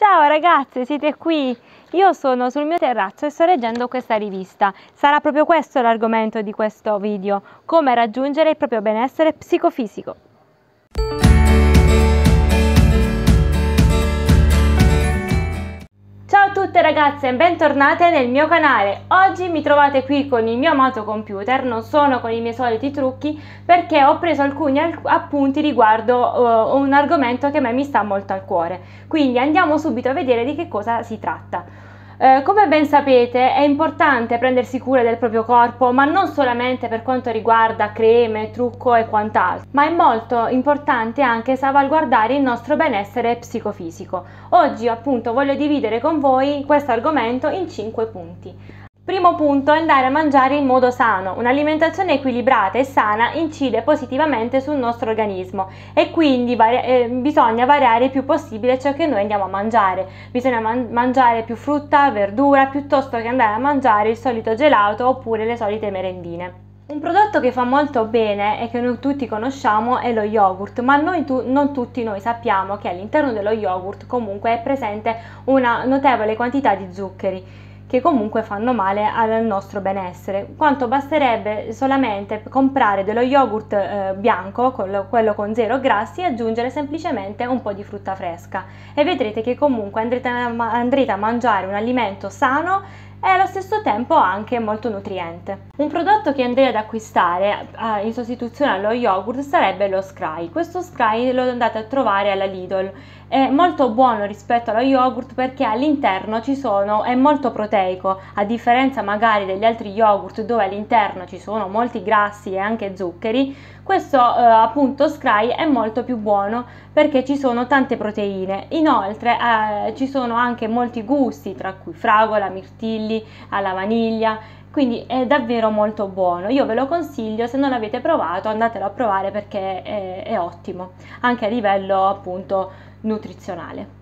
Ciao ragazze, siete qui? Io sono sul mio terrazzo e sto leggendo questa rivista. Sarà proprio questo l'argomento di questo video, come raggiungere il proprio benessere psicofisico. Tutte ragazze e bentornate nel mio canale. Oggi mi trovate qui con il mio amato computer, non sono con i miei soliti trucchi perché ho preso alcuni appunti riguardo uh, un argomento che a me mi sta molto al cuore. Quindi andiamo subito a vedere di che cosa si tratta. Eh, come ben sapete è importante prendersi cura del proprio corpo, ma non solamente per quanto riguarda creme, trucco e quant'altro, ma è molto importante anche salvaguardare il nostro benessere psicofisico. Oggi appunto voglio dividere con voi questo argomento in 5 punti. Primo punto andare a mangiare in modo sano. Un'alimentazione equilibrata e sana incide positivamente sul nostro organismo e quindi vari- eh, bisogna variare il più possibile ciò che noi andiamo a mangiare. Bisogna man- mangiare più frutta, verdura, piuttosto che andare a mangiare il solito gelato oppure le solite merendine. Un prodotto che fa molto bene e che noi tutti conosciamo è lo yogurt, ma tu, non tutti noi sappiamo che all'interno dello yogurt comunque è presente una notevole quantità di zuccheri che comunque fanno male al nostro benessere. Quanto basterebbe solamente comprare dello yogurt eh, bianco, quello con zero grassi, e aggiungere semplicemente un po' di frutta fresca e vedrete che comunque andrete a, andrete a mangiare un alimento sano e allo stesso tempo anche molto nutriente. Un prodotto che andrei ad acquistare eh, in sostituzione allo yogurt sarebbe lo Scry. Questo Scry lo andate a trovare alla Lidl. È molto buono rispetto allo yogurt perché all'interno ci sono, è molto proteico, a differenza magari degli altri yogurt dove all'interno ci sono molti grassi e anche zuccheri, questo eh, appunto Scry è molto più buono perché ci sono tante proteine. Inoltre eh, ci sono anche molti gusti, tra cui fragola, mirtilli, alla vaniglia. Quindi è davvero molto buono. Io ve lo consiglio se non l'avete provato andatelo a provare perché è, è ottimo anche a livello appunto nutrizionale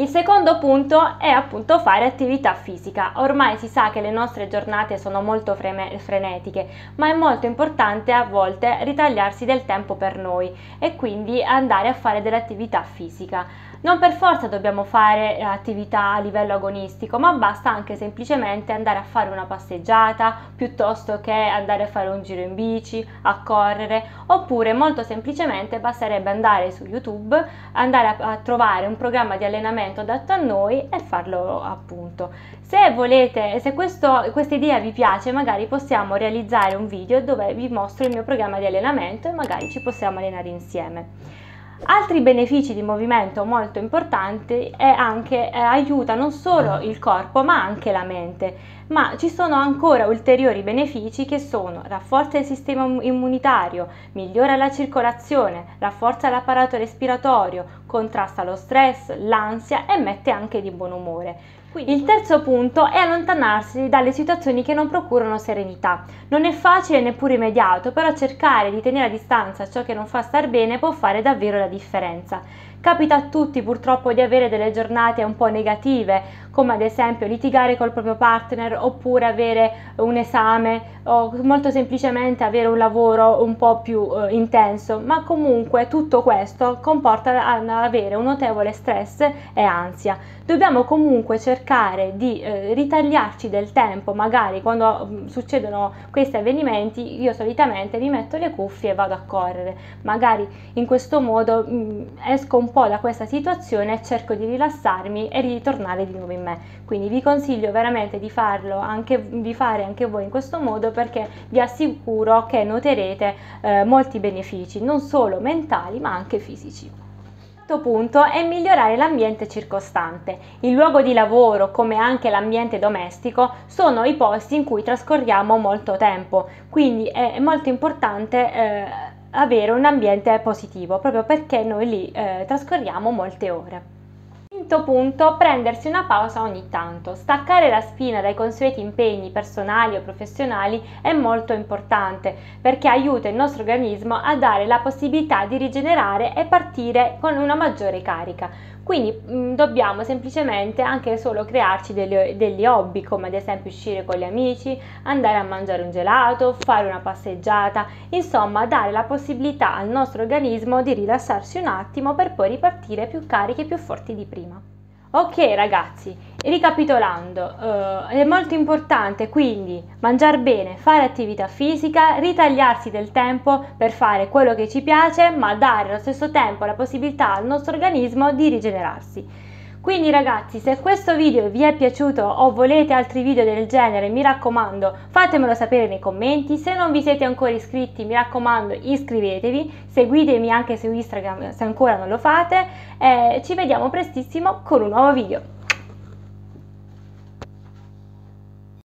il secondo punto è appunto fare attività fisica. Ormai si sa che le nostre giornate sono molto frenetiche, ma è molto importante a volte ritagliarsi del tempo per noi e quindi andare a fare dell'attività fisica. Non per forza dobbiamo fare attività a livello agonistico, ma basta anche semplicemente andare a fare una passeggiata piuttosto che andare a fare un giro in bici, a correre, oppure molto semplicemente basterebbe andare su YouTube, andare a, a trovare un programma di allenamento adatto a noi e farlo appunto. Se volete, se questa idea vi piace, magari possiamo realizzare un video dove vi mostro il mio programma di allenamento e magari ci possiamo allenare insieme. Altri benefici di movimento molto importanti è anche eh, aiuta non solo il corpo ma anche la mente, ma ci sono ancora ulteriori benefici che sono rafforza il sistema immunitario, migliora la circolazione, rafforza l'apparato respiratorio, contrasta lo stress, l'ansia e mette anche di buon umore. Quindi il terzo punto è allontanarsi dalle situazioni che non procurano serenità. Non è facile neppure immediato, però cercare di tenere a distanza ciò che non fa star bene può fare davvero la differenza. Capita a tutti purtroppo di avere delle giornate un po' negative, come ad esempio litigare col proprio partner oppure avere un esame o molto semplicemente avere un lavoro un po' più eh, intenso, ma comunque tutto questo comporta avere un notevole stress e ansia. Dobbiamo comunque cercare di eh, ritagliarci del tempo, magari quando mm, succedono questi avvenimenti, io solitamente mi metto le cuffie e vado a correre, magari in questo modo mh, mm, esco un po' da questa situazione cerco di rilassarmi e ritornare di nuovo in me. Quindi vi consiglio veramente di farlo anche, di fare anche voi in questo modo perché vi assicuro che noterete eh, molti benefici, non solo mentali ma anche fisici punto è migliorare l'ambiente circostante. Il luogo di lavoro, come anche l'ambiente domestico, sono i posti in cui trascorriamo molto tempo, quindi è molto importante eh, avere un ambiente positivo, proprio perché noi lì eh, trascorriamo molte ore. Quinto punto, prendersi una pausa ogni tanto. Staccare la spina dai consueti impegni personali o professionali è molto importante perché aiuta il nostro organismo a dare la possibilità di rigenerare e partire con una maggiore carica. Quindi mh, mm, dobbiamo semplicemente anche solo crearci degli, degli hobby, come ad esempio uscire con gli amici, andare a mangiare un gelato, fare una passeggiata, insomma dare la possibilità al nostro organismo di rilassarsi un attimo per poi ripartire più carichi e più forti di prima. Ok ragazzi, ricapitolando, eh, è molto importante quindi mangiare bene, fare attività fisica, ritagliarsi del tempo per fare quello che ci piace, ma dare allo stesso tempo la possibilità al nostro organismo di rigenerarsi. Quindi ragazzi se questo video vi è piaciuto o volete altri video del genere mi raccomando fatemelo sapere nei commenti, se non vi siete ancora iscritti mi raccomando iscrivetevi, seguitemi anche su Instagram se ancora non lo fate e ci vediamo prestissimo con un nuovo video.